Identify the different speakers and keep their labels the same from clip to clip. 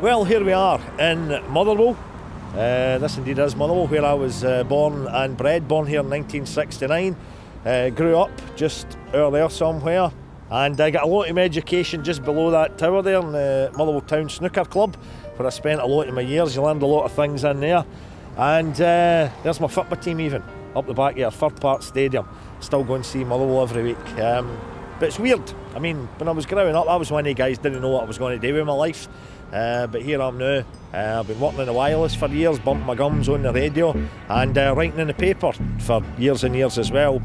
Speaker 1: Well, here we are in Motherwell. Uh, this indeed is Motherwell, where I was uh, born and bred. Born here in 1969. Uh, grew up just over there somewhere. And I got a lot of my education just below that tower there in the Motherwell Town Snooker Club, where I spent a lot of my years. You learned a lot of things in there. And uh, there's my football team even, up the back here, Fir Park Stadium. Still going to see Motherwell every week. Um, but it's weird. I mean, when I was growing up, I was one of the guys didn't know what I was going to do with my life. Uh, but here I'm now. Uh, I've been working in the wireless for years, bumping my gums on the radio, and uh, writing in the paper for years and years as well.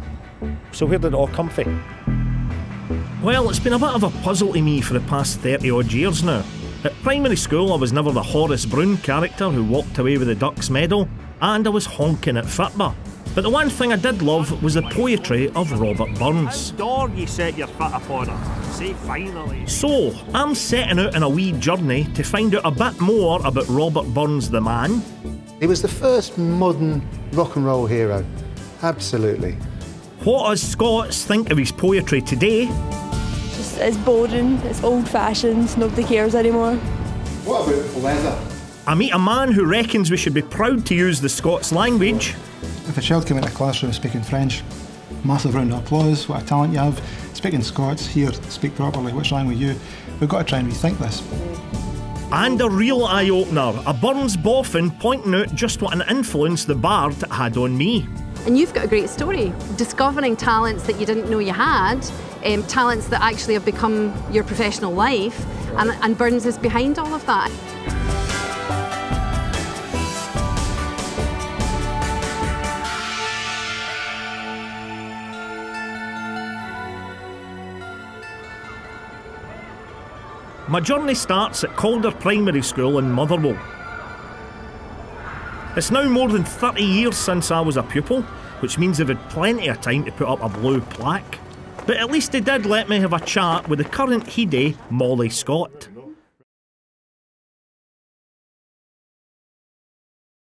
Speaker 1: So where did it all come from?
Speaker 2: Well, it's been a bit of a puzzle to me for the past 30 odd years now. At primary school, I was never the Horace Brown character who walked away with the Dux medal, and I was honking at football. But the one thing I did love was the poetry of Robert Burns.
Speaker 1: Door you set your foot upon her. Say finally.
Speaker 2: So, I'm setting out on a wee journey to find out a bit more about Robert Burns the man.
Speaker 3: He was the first modern rock and roll hero. Absolutely.
Speaker 2: What us Scots think of his poetry today.
Speaker 4: Just, it's boring, it's old fashioned, nobody cares anymore.
Speaker 3: What about leather?
Speaker 2: I meet a man who reckons we should be proud to use the Scots language.
Speaker 5: If a child came into a classroom speaking French, massive round of applause, what a talent you have. Speaking Scots, here, speak properly, which language with you? We've got to try and rethink this.
Speaker 2: And a real eye opener, a Burns boffin pointing out just what an influence the Bard had on me.
Speaker 6: And you've got a great story, discovering talents that you didn't know you had, um, talents that actually have become your professional life, and, and Burns is behind all of that.
Speaker 2: My journey starts at Calder Primary School in Motherwell. It's now more than 30 years since I was a pupil, which means they've had plenty of time to put up a blue plaque. But at least they did let me have a chat with the current Hede, Molly Scott.